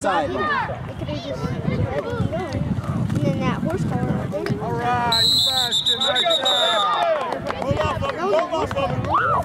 Side. They could have just let it go. And then that horsepower. All right, Sebastian, nice job. Hold on, Bubby. Hold on, Bubby.